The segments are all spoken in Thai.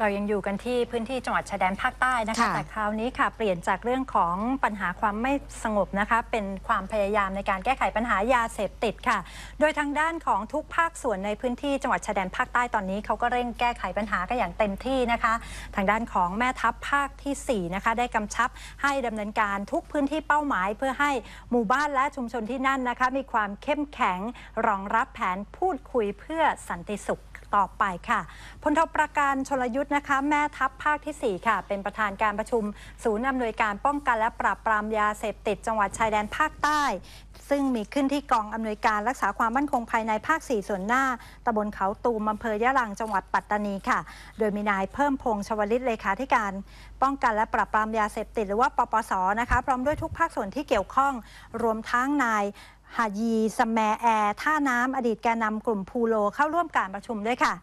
เรายังอยู่กันที่พื้นที่จังหวัดชายแดนภาคใต้นะคะ ค่ะแต่คราวนี้ค่ะเปลี่ยนจากเรื่องของปัญหาความไม่สงบนะคะ เป็นความพยายามในการแก้ไขปัญหายาเสพติดค่ะ โดยทางด้านของทุกภาคส่วนในพื้นที่จังหวัดชายแดนภาคใต้ตอนนี้เขาก็เร่งแก้ไขปัญหากันอย่างเต็มที่นะคะ ทางด้านของแม่ทัพภาคทีสี่4 นะคะ ได้กำชับให้ดำเนินการทุกพื้นที่เป้าหมาย เพื่อให้หมู่บ้านและชุมชนที่นั่นนะคะ มีความเข้มแข็งรองรับแผนพูดคุยเพื่อสันติสุขต่อไปค่ะพลทประการชลยุทธ์นะคะ แม่ทัพภาคที่ 4 ค่ะ เป็นประธานการประชุม ศูนย์อำนวยการป้องกันและปราบปรามยาเสพติดจังหวัดชายแดนภาคใต้ ซึ่งมีขึ้นที่กองอำนวยการรักษาความมั่นคงภายในภาค 4 ส่วนหน้าตำบลเขาตูมอำเภอยะรังจังหวัดปัตตานีค่ะ โดยมีนายเพิ่มพงษ์ชวลิตเลขาธิการ ป้องกันและปราบปรามยาเสพติดหรือว่าปปสนะคะ พร้อมด้วยทุกภาคส่วนที่เกี่ยวข้อง รวมทั้งนายหะยีสะมะแอ ท่าน้ำอดีตแกนนำกลุ่มพูโลเข้าร่วมการประชุมด้วยค่ะ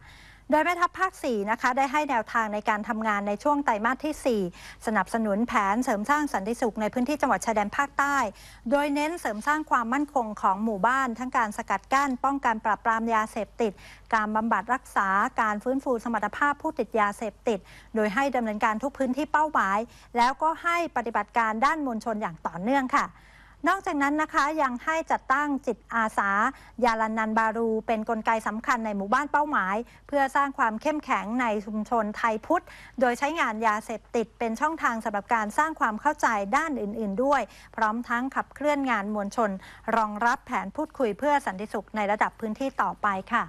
โดยแม่ทัพภาค 4 นะคะ ได้ให้แนวทางในการทำงานในช่วงไตรมาสที่ 4 สนับสนุนแผนเสริมสร้างสันติสุขในพื้นที่จังหวัดชายแดนภาคใต้ โดยเน้นเสริมสร้างความมั่นคงของหมู่บ้าน ทั้งการสกัดกั้น ป้องกันปราบปรามยาเสพติด การบำบัดรักษาการฟื้นฟูสมรรถภาพผู้ติดยาเสพติด โดยให้ดำเนินการทุกพื้นที่เป้าหมาย แล้วก็ให้ปฏิบัติการด้านมวลชนอย่างต่อเนื่องค่ะ นอกจากนั้นนะคะยังให้จัดตั้งจิตอาสา ยาลันนันบารู เป็นนกลไกสำคัญในหมู่บ้านเป้าหมาย เพื่อสร้างความเข้มแข็งในชุมชนไทยพุทธ โดยใช้งานยาเสพติดเป็นช่องทางสำหรับการสร้างความเข้าใจด้านอื่น ๆ ด้วย พร้อมทั้งขับเคลื่อนงานมวลชน รองรับแผนพูดคุยเพื่อสันติสุขในระดับพื้นที่ต่อไปค่ะ